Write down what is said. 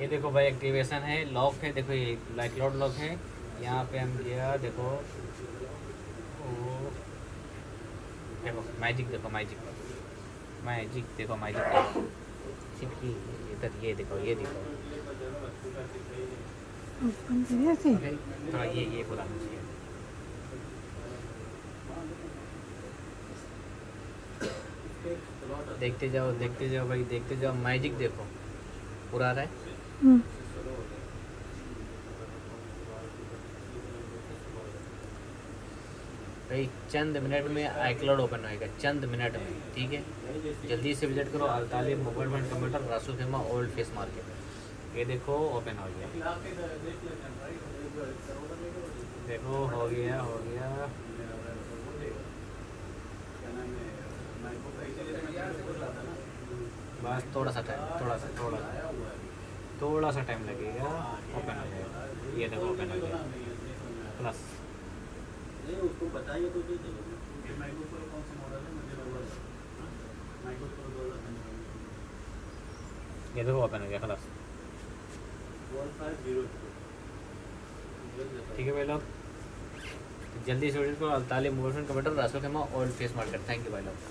ये देखो भाई एक्टिवेशन है लॉक है देखो ये लाइक लॉड लॉक है। यहाँ पे हम गया देखो। देखो मैजिक देखो मैजिक मैजिक देखो मैजिक सिर्फ़ ये इधर ये देखो ये देखो। थोड़ा ये ये बुलाना चाहिए। देखते जाओ देखते जाओ भाई देखते जाओ। मैजिक देखो पूरा आ रहा है। भाई, चंद मिनट में आईक्लाउड ओपन होएगा, चंद मिनट में, ठीक है? जल्दी से विज़िट करो अड़तालीस मोबाइल पॉइंट कंप्यूटर रासू फेमा ओल्ड फेस मार्केट ये देखो ओपन हो गया। देखो, हो गया हो गया। बस थोड़ा सा टाइम थोड़ा सा थोड़ा सा। थोड़ा सा टाइम लगेगा ओपन हो जाएगा। ये देखो ओपन हो गया। प्लस ये देखो ओपन हो गया ज़ीरो ठीक है भाई लोग। जल्दी से विज़िट करो अड़तालीस मोबाइल कंप्यूटर रासो खेमा old phase market. Thank you भाई लोग।